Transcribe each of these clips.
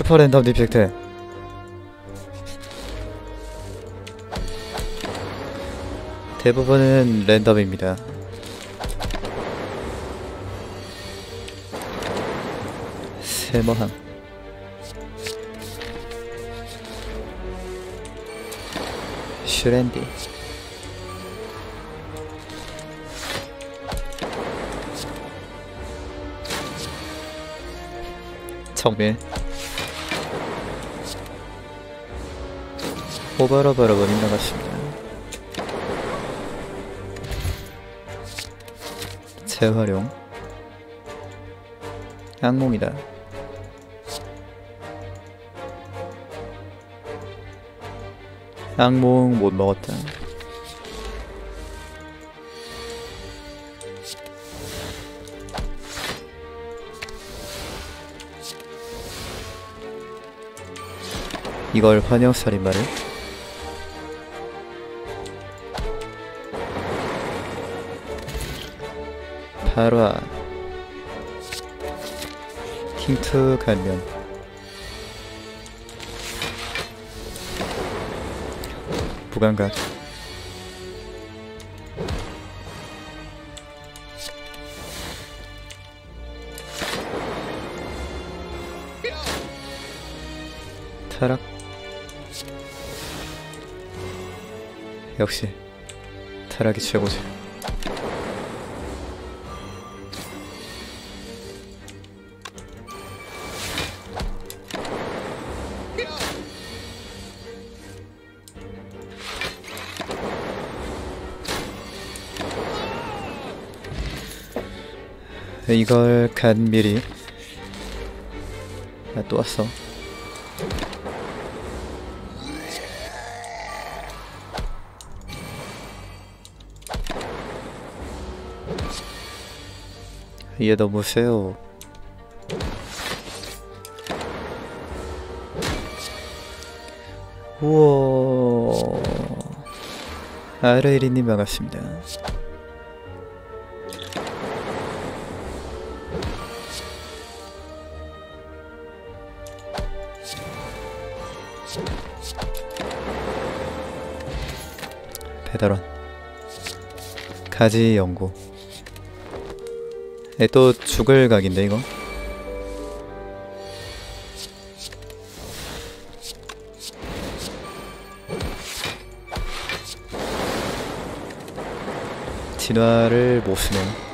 슈퍼 랜덤 디펙트. 대부분은 랜덤입니다. 세모함. 슈랜디. 정밀 오버로버로버린 나갔습니다. 재활용. 악몽이다. 악몽 못 먹었다. 이걸 환영살인마를 바로 킹투 간면. 부감각. 타락. 역시 타락이 최고지 이걸 간미리. 아, 또 왔어. 얘 너무 세요. 우와. 아르에리님 반갑습니다 배달원 가지 연구. 에, 또 죽을 각인데 이거? 진화를 못 쓰네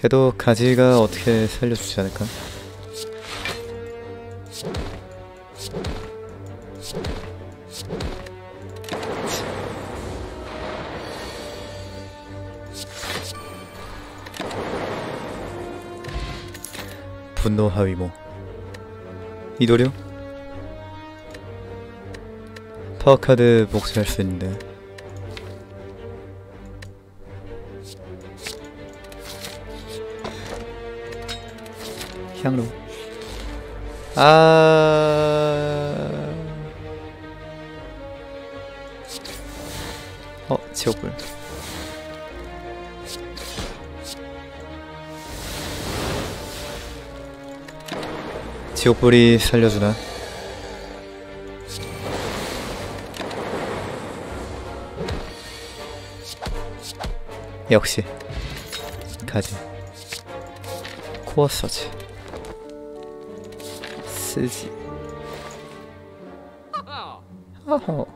그래도 가지가 어떻게 살려주지 않을까? 분노 하위모. 이도령? 파워카드 복수할 수 있는데 향로. 아... 어, 지옥불 지옥불이 살려주나? 역시. 가지. 코어 서지 쓰지. 어허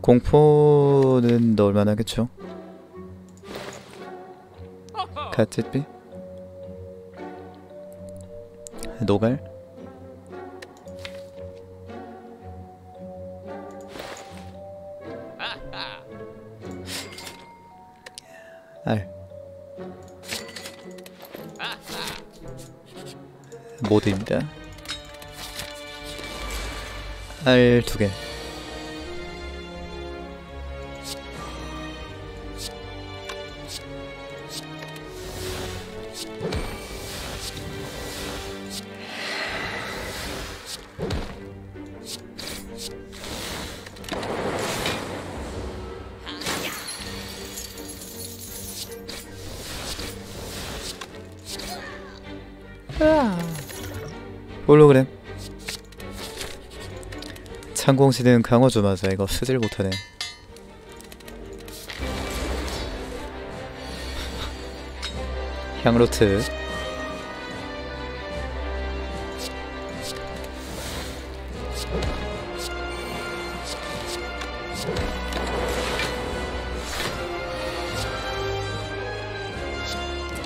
공포는 넣을만 하겠죠? 가츠비 노갈 모드입니다. 알 두개 홀로그램. 창공시는 강화조 맞아 이거 쓰질 못하네. 향로트.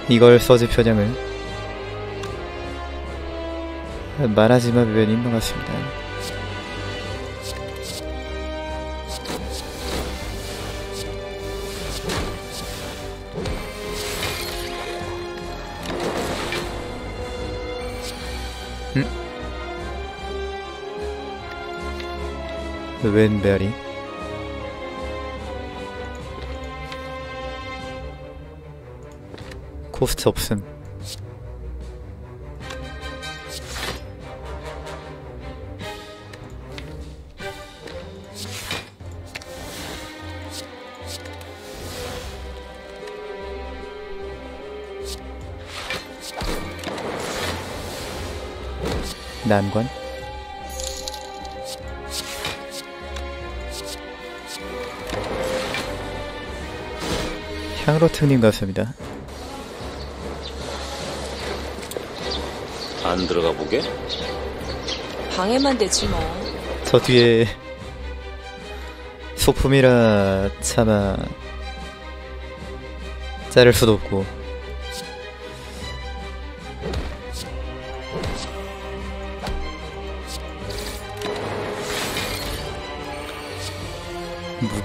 이걸 써지 편향을 말하지만 왜 민망하십니다. 음? 웬 메아리? 코스트 없음. 난관? 향로트님 같습니다. 안 들어가 보게? 방해만 되지 뭐. 저 뒤에 소품이라 차마 자를 수도 없고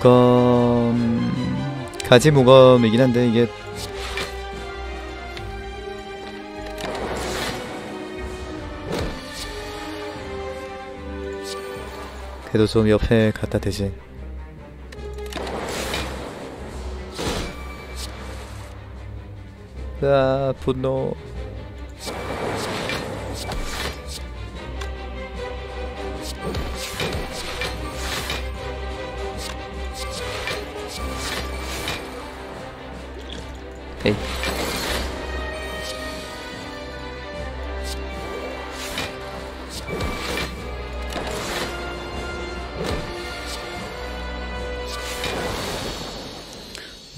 무검 가지 무검이긴 한데 이게 그래도 좀 옆에 갖다 대지 으아 분노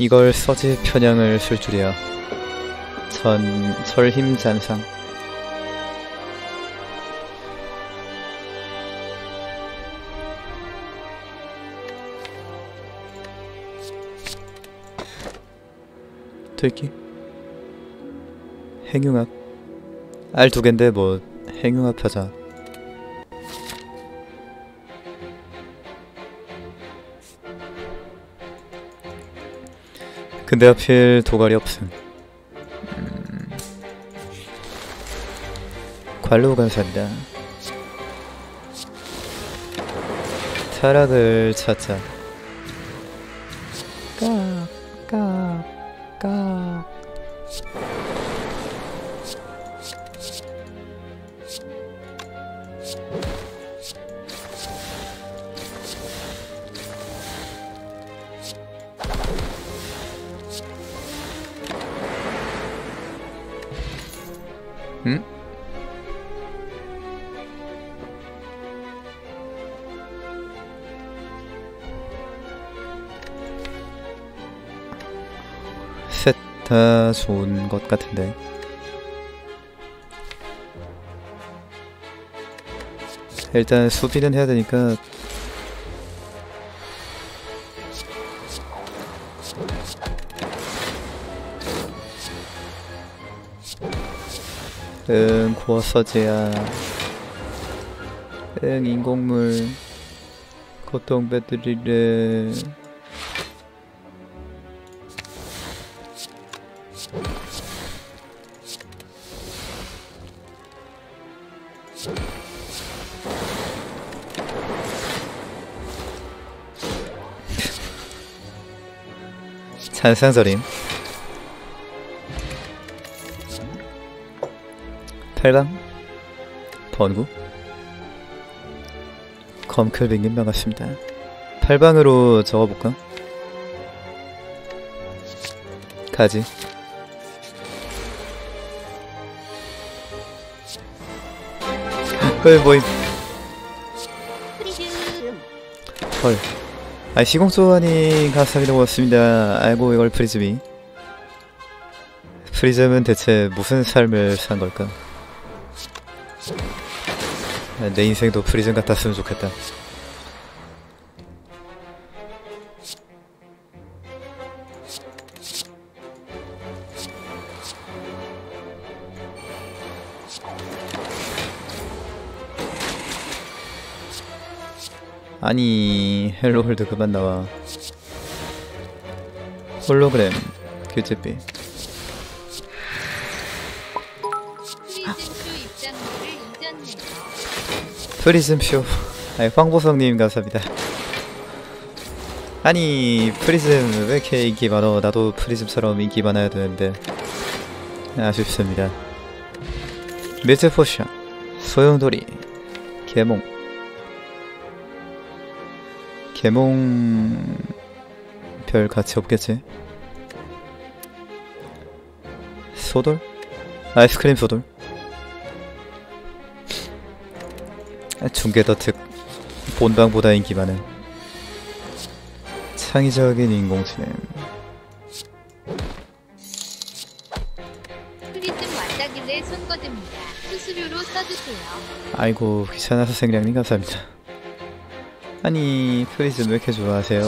이걸 서지 편향을 쓸 줄이야. 전 설힘 잔상. 들기. 행흉합. 알 두 갠데 뭐 행흉합 하자. 근데 하필 도갈이 없음. 음... 관로 감사합니다. 타락을 찾자. 것 같은데. 일단 수비는 해야 되니까. 응 고어 서지야 응 인공물. 고통 배터리를 잔상서림 8강 번구. 검클백님 반갑습니다. 8방으로 적어볼까? 가지. 헐 뭐임. 헐 아, 시공소환이 감사합니다 고맙습니다. 아이고 이걸 프리즘이. 프리즘은 대체 무슨 삶을 산 걸까? 아, 내 인생도 프리즘 같았으면 좋겠다 아니 헬로월드 그만 나와. 홀로그램 규제비. 프리즘쇼. 아니 황보성님 감사합니다. 아니 프리즘 왜 이렇게 인기 많어? 나도 프리즘처럼 인기 많아야 되는데. 아쉽습니다. 미즈 포션 소용돌이 개몽 개몽 별 가치 없겠지 소돌? 아이스크림 소돌 중계 더 특 본방보다 인기 많은 창의적인 인공지능 프리즘 왔다길래 손 거듭니다. 수수료로 써주세요. 아이고 귀찮아서 생량님 감사합니다 아니 프리즘 왜 이렇게 좋아하세요?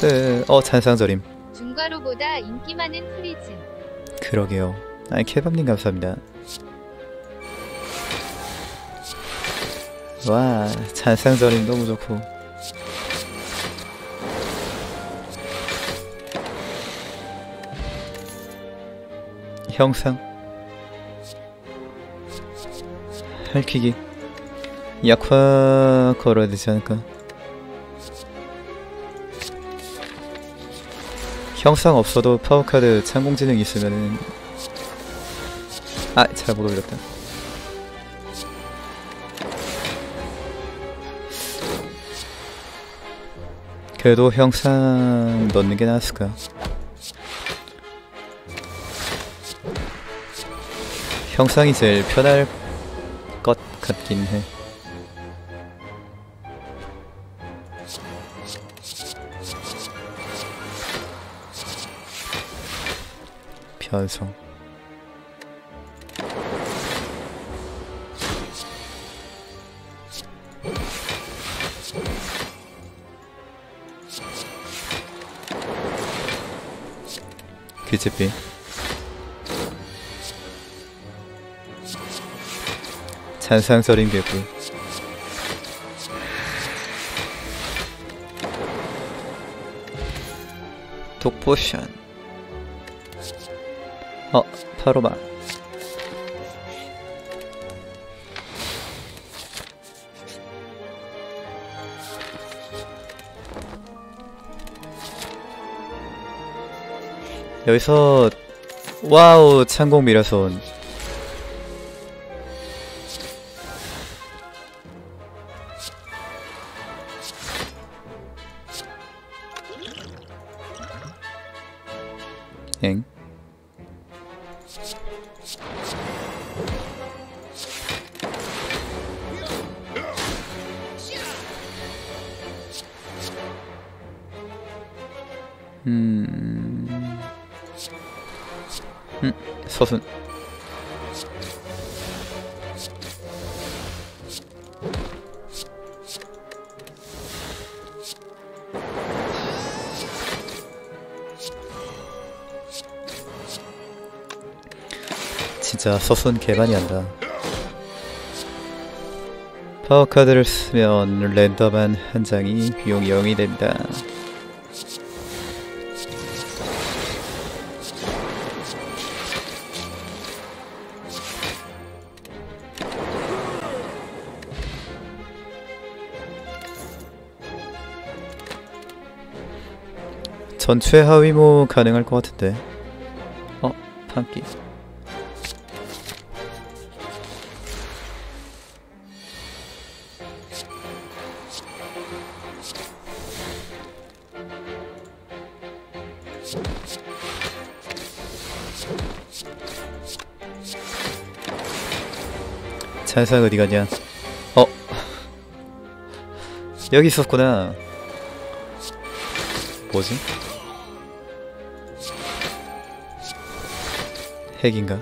네, 어 잔상절임. 중과로보다 인기 많은 프리즘. 그러게요. 아니 케밥님 감사합니다. 와 잔상절임 너무 좋고. 형상 핥히기. 약화 걸어야 되지 않을까? 형상 없어도 파워카드 창공지능 있으면은 아 잘못 올렸다. 그래도 형상 넣는 게 나았을까? 형상이 제일 편할 것 같긴 해. 변성. 귀집비 잔상서린 개불 독포션. 어 파로마. 여기서 와우 창공 미라손 서순 개많이 한다. 파워카드를 쓰면 랜덤한 한 장이 비용이 0이 됩니다. 전체 하위모 가능할 것 같은데. 어? 판기 찬상 어디 가냐? 어 여기 있었구나. 뭐지? 핵인가?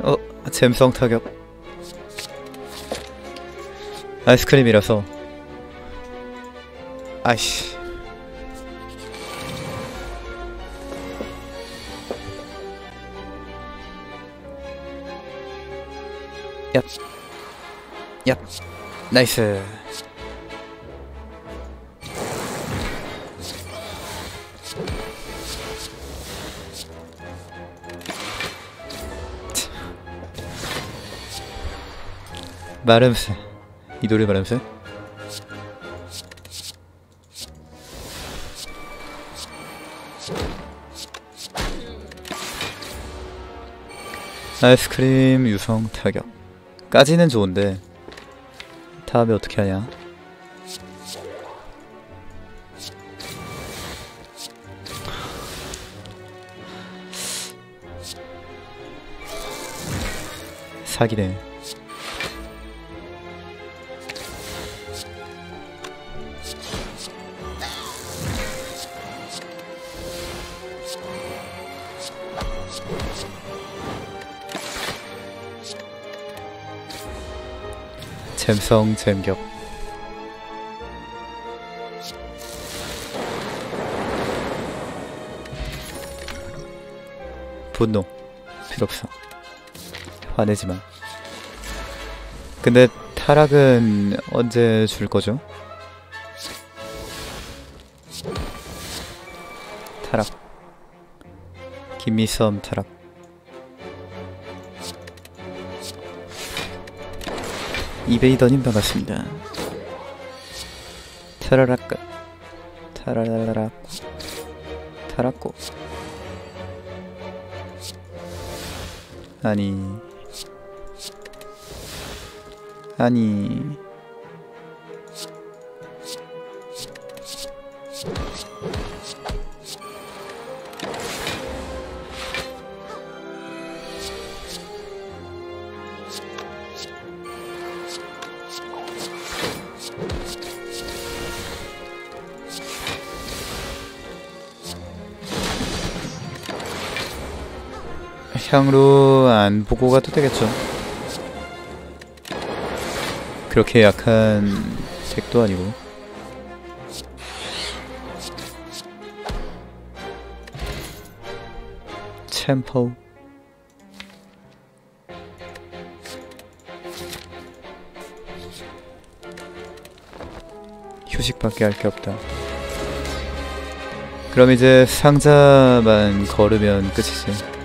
어, 잼성 타격. 아이스크림이라서. 아이씨. 얍. 얍. 나이스. 마름새. 이 노래 마름새? 아이스크림 유성 타격. 까지는 좋은데 다음에 어떻게 하냐? 사기네. 잼성 잼격. 분노 필요 없어 화내지마. 근데 타락은 언제 줄 거죠? 타락. 김미썸 타락 이베이더님 반갑습니다. 타라라까 타라라라 타라꼬 아니. 아니 향로 안 보고 가도 되겠죠. 그렇게 약한 덱도 아니고. 챔퍼. 휴식밖에 할 게 없다. 그럼 이제 상자만 걸으면 끝이지.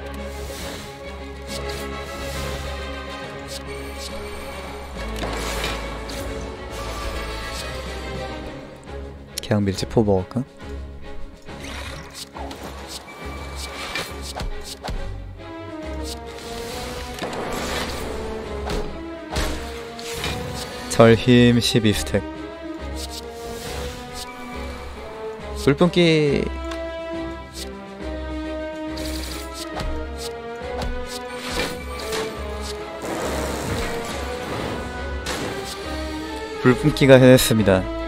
그냥 밀치포 먹을까? 절힘 12스택. 불뿜기. 불뿜기가 해냈습니다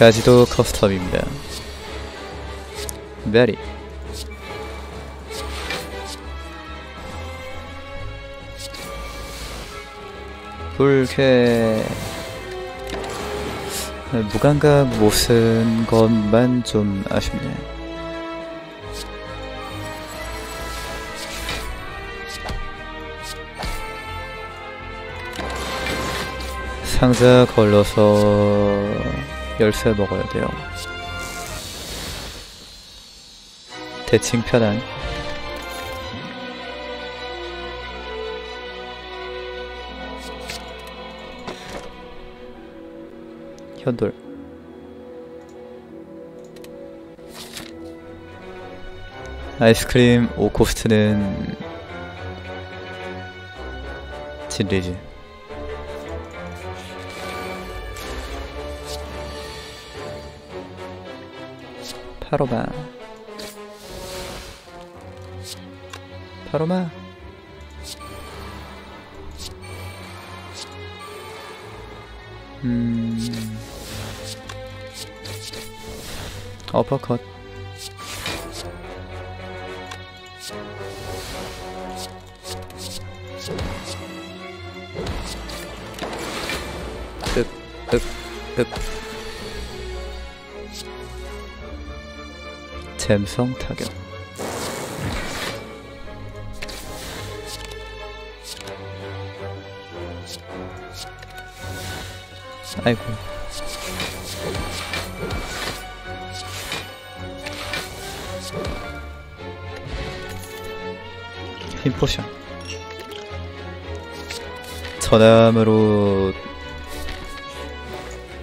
까지도 커스텀입니다. 베리 불쾌 무감각 못 쓴 것만 좀 아쉽네. 상자 걸러서 열쇠 먹어야 돼요. 대칭 편한. 현돌 아이스크림 오코스트는 진리지 파로마. 파로마. 음. 어퍼컷. 윽윽윽 잼성 타격. 아이고. 힘 포션. 전함으로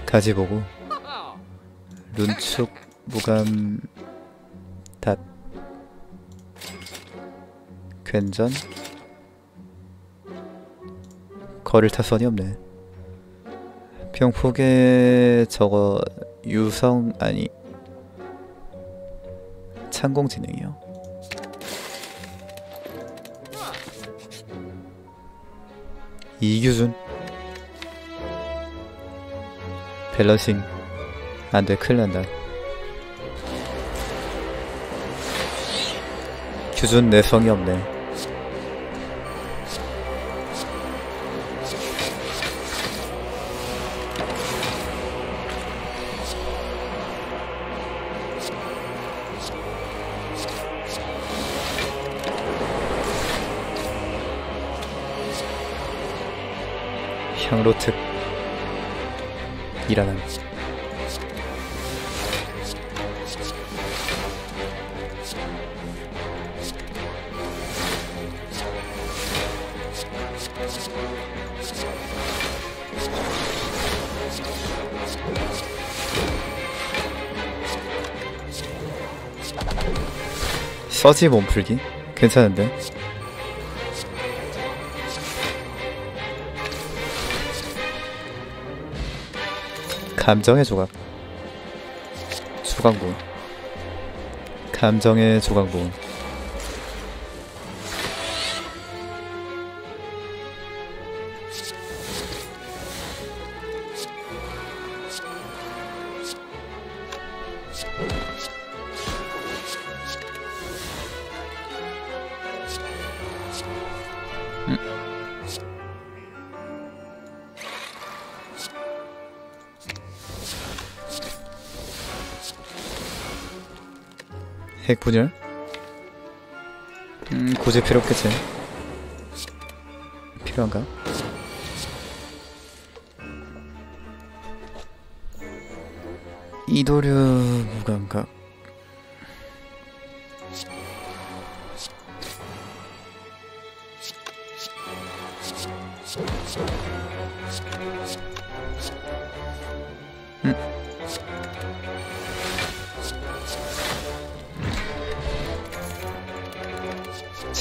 가지보고 룬축 무감 괜전? 거릴 타선이 없네. 병폭에 저거 유성 아니 창공지능이요. 이규준 밸런싱. 안돼 큰일난다. 규준 내성이 없네 향로특 일하는 서지 몸풀기? 괜찮은데? 감정의 조각. 조각부 감정의 조각부 굳이 필요 없겠지. 필요한가? 이도류 무감각.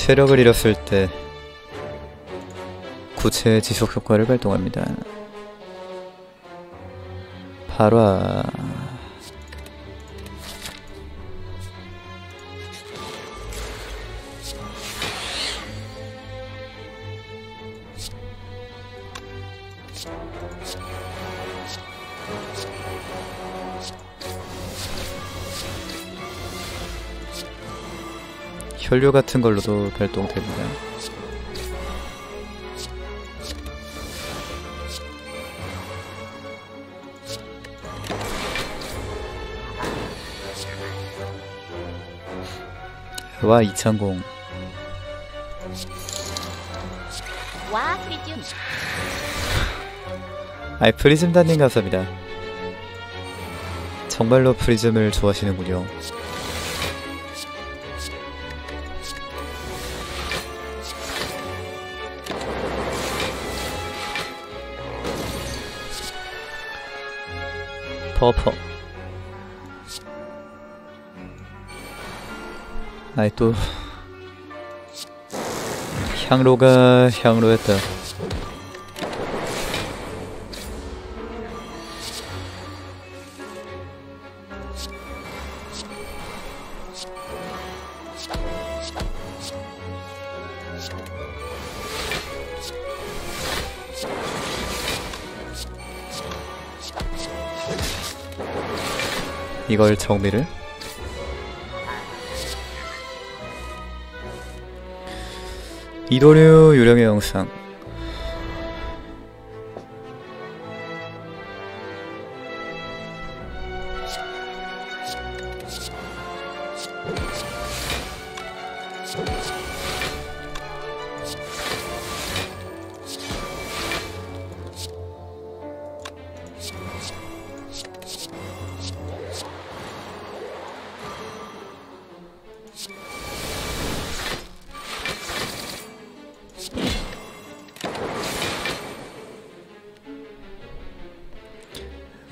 체력을 잃었을 때 구체 지속 효과를 발동합니다. 발화 혈류 같은 걸로도 발동됩니다. 와 2,000. 와 프리즘 아이 프리즘다님 감사합니다. 정말로 프리즘을 좋아하시는군요. 퍼퍼. 아이 또 향로가 향로였다 이걸 정미를? 이도류 유령의 영상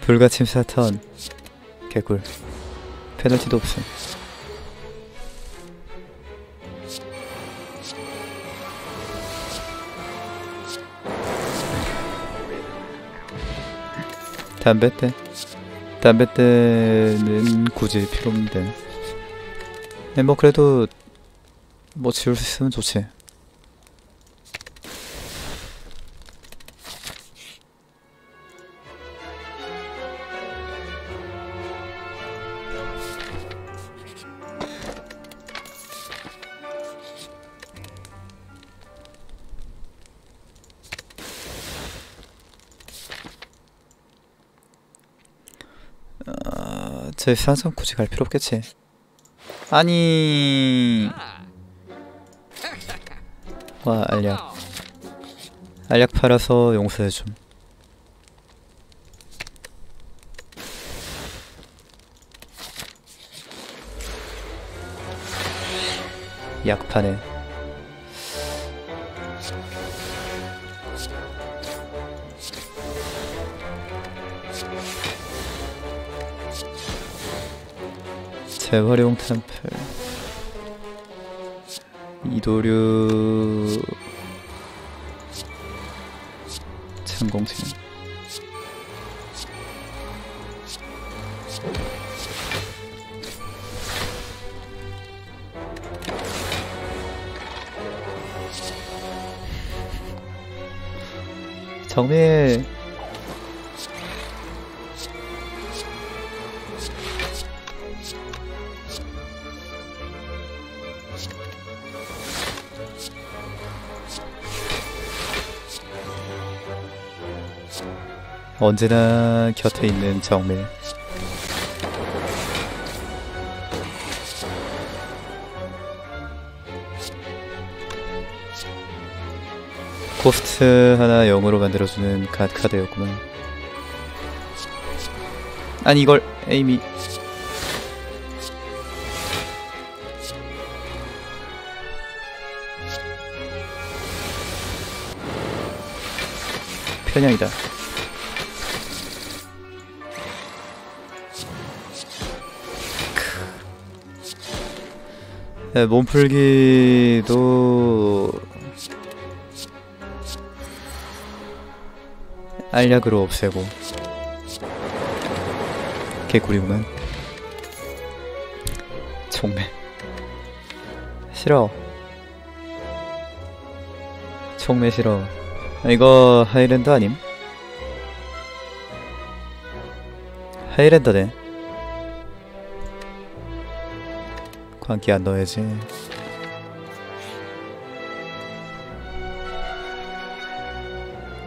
불가침 사턴 개꿀 페널티도 없음. 담배 때 담배 때는 굳이 필요 없는데. 네, 뭐 그래도 뭐 지울 수 있으면 좋지 제 사정 굳이 갈 필요 없겠지. 아니. 와 알약. 알약 팔아서 용서해 줌. 약파 네. 재활용 템플 이도류 참공진 정밀 언제나 곁에 있는 정밀. 코스트 하나 0으로 만들어주는 갓 카드였구만. 아니 이걸 에이미. 편향이다 네, 몸풀기도 알약으로 없애고 개구리구만 총매 싫어. 총매 싫어. 이거 하이랜드 아님? 하이랜더네 광기 안 넣어야지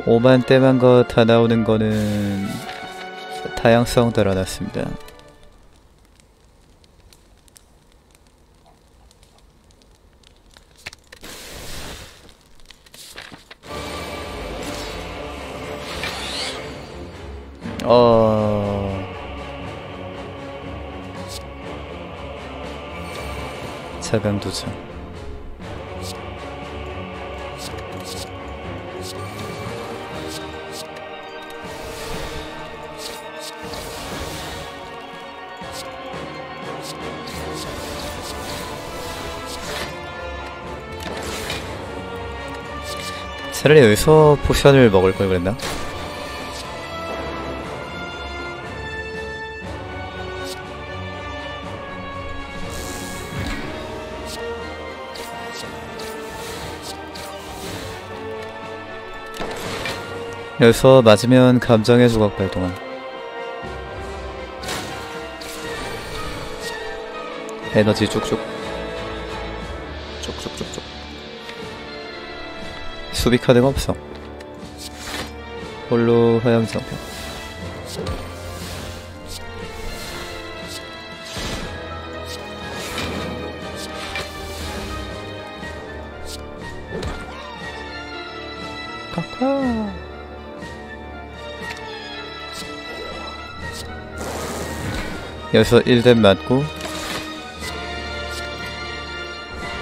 오만 때만 거 다 나오는 거는 다양성 드러났습니다. 사강 도전 차라리 여기서 포션을 먹을 걸 그랬나? 여기서 맞으면 감정의 조각 발동함. 에너지 쭉쭉. 쭉쭉쭉쭉. 수비 카드가 없어. 홀로 화양정 여기서 1뎀 맞고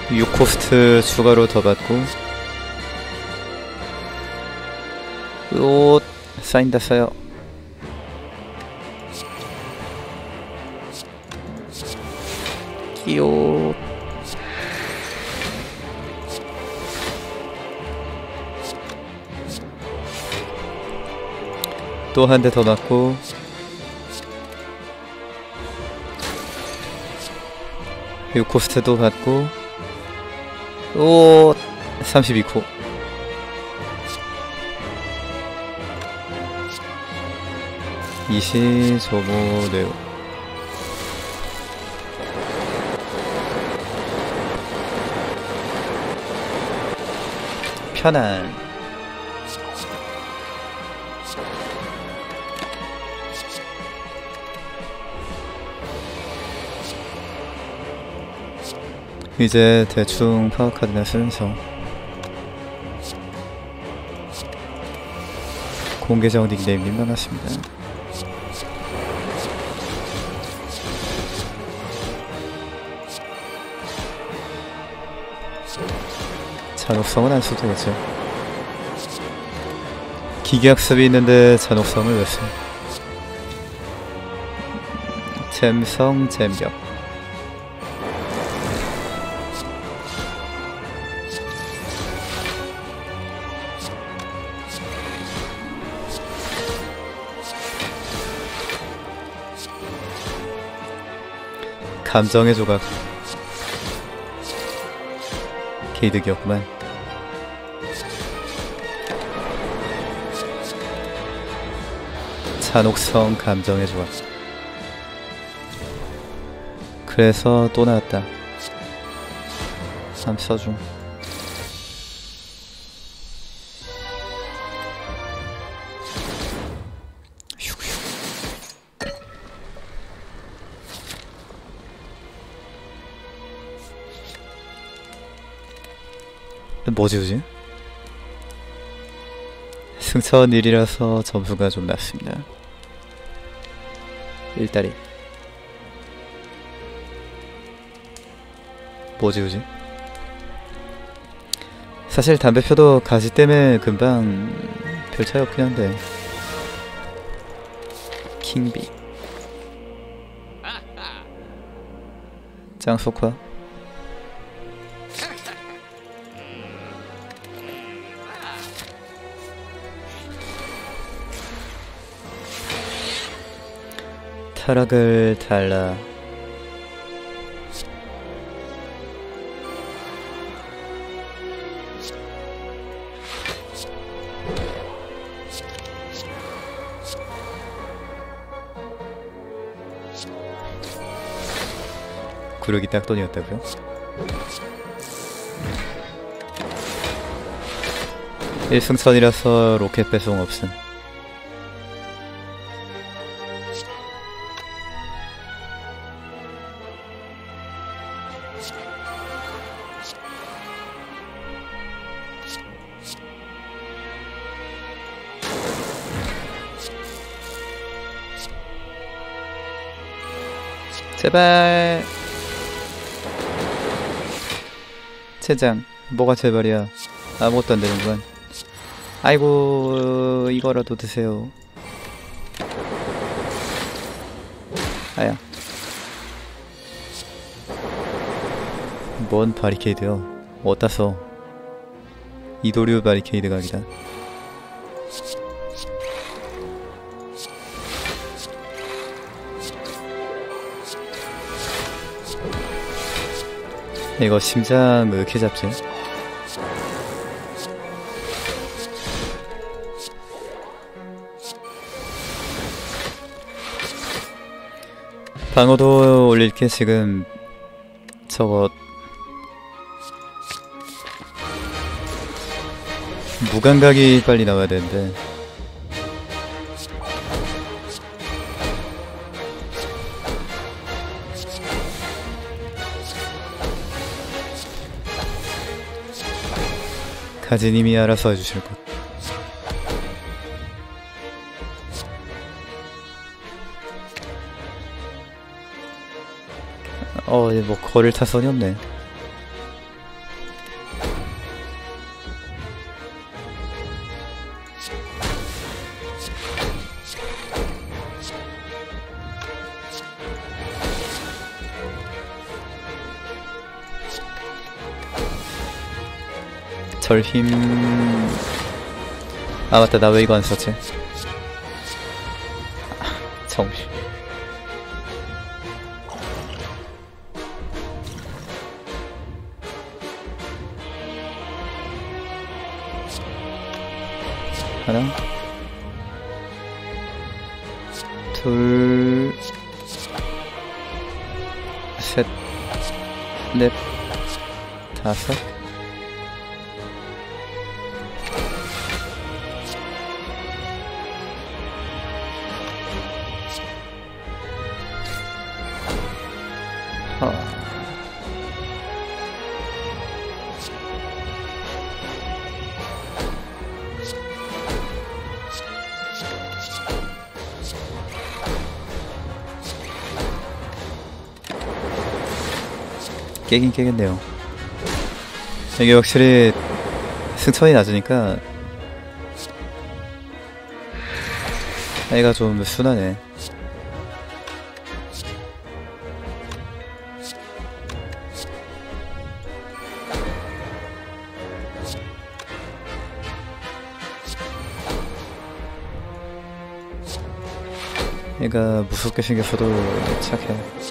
6코스트 추가로 더 받고 오 쌓인다 쌓여 끼요 또 한 대 더 맞고 이 코스트도 받고 오 32코. 이시 소모네요 편안 이제 대충 파악하드나 쓰면서 공개적 닉네임님 반갑습니다. 잔혹성은 안 써도 되겠죠. 기계학습이 있는데 잔혹성을 왜 써? 잼성 잼격 감정의 조각. 개이득이었구만. 잔혹성 감정의 조각. 그래서 또 나왔다. 삼 써중 뭐지 요지? 승차원 1이라서 점수가 좀 낮습니다. 1다리 뭐지 요지? 사실 담배 펴도 가시 때문에 금방 별 차이 없긴 한데 킹비 짱소카 타락을 달라 구력이 딱 돈이었다고요? 일승천이라서 로켓 배송 없음 제발. 체장 뭐가 제발이야? 아무것도 안 되는구만. 아이고 이거라도 드세요. 아야. 뭔 바리케이드요? 써? 이도류 바리케이드 각이다. 이거 심장 왜 이렇게 잡지? 방어도 올릴 게 지금. 저거. 무감각이 빨리 나와야 되는데 가지님이 알아서 해주실 것. 어, 이뭐 거릴 타선이 없네. 절힘. 아 맞다. 나 왜 이거 안 썼지? 아, 정신. 하나. 둘셋넷. 다섯 깨긴 깨겠네요. 이게 확실히 승천이 낮으니까 애가 좀 순하네. 얘가 무섭게 생겼어도 착해.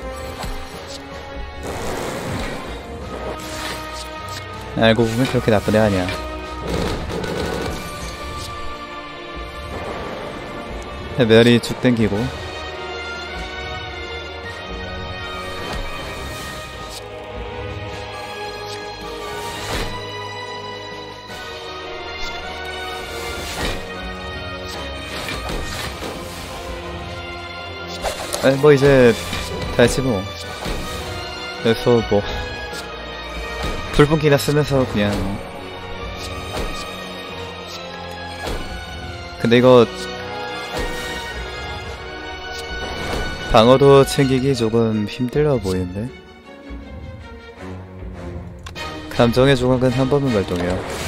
알고 보면 그렇게 나쁜 애 아니야. 메리 쭉 땡기고. 아니 뭐 이제 다했지 뭐. 그래서 뭐 불분기나 쓰면서 그냥. 뭐. 근데 이거 방어도 챙기기 조금 힘들어 보이는데? 감정의 조각은 한 번만 발동해요.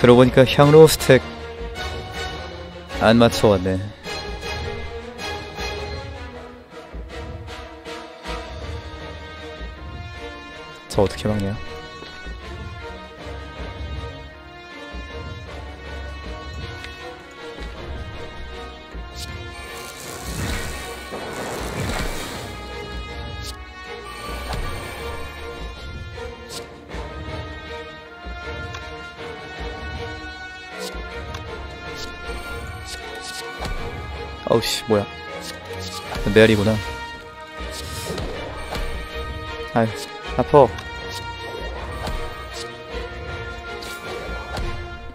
그러고 보니까 향로 스택 안 맞춰왔네 저 어떻게 막냐? 어우씨 뭐야. 메아리구나. 아유 아퍼.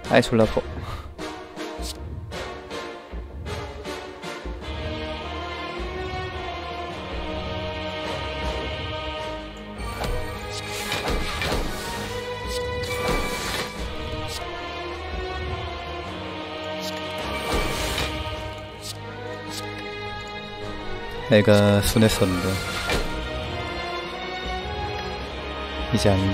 아이 졸라 아퍼. 애가 순했었는데 이제 아닌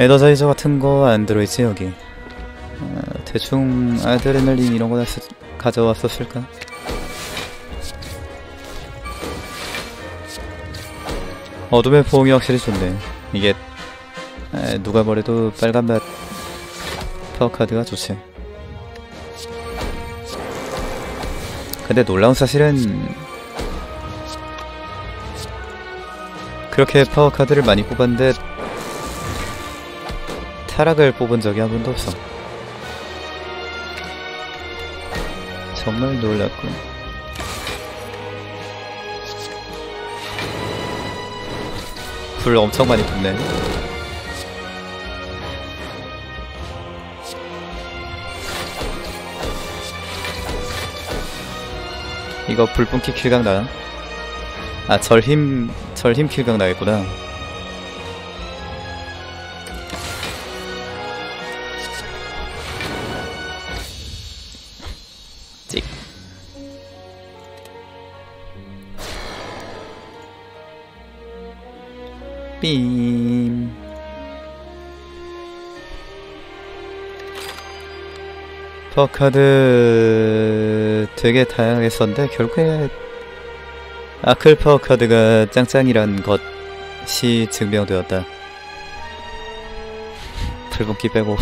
에너자이저 같은 거 안 들어있지 여기? 아, 대충 아드레날린 이런 거다 가져왔었을까? 어둠의 포옹이 확실히 좋네. 이게 아, 누가 뭐래도 빨간맛 파워카드가 좋지. 근데 놀라운 사실은 그렇게 파워카드를 많이 뽑았는데 타락을 뽑은 적이 한 번도 없어. 정말 놀랐군. 불 엄청 많이 붙네. 이거 불분기 킬각 나나? 아 절힘 절힘 킬각 나겠구나 파워카드 되게 다양하게 썼는데 결국에 아클 파워카드가 짱짱이란 것이 증명되었다. 불분기 빼고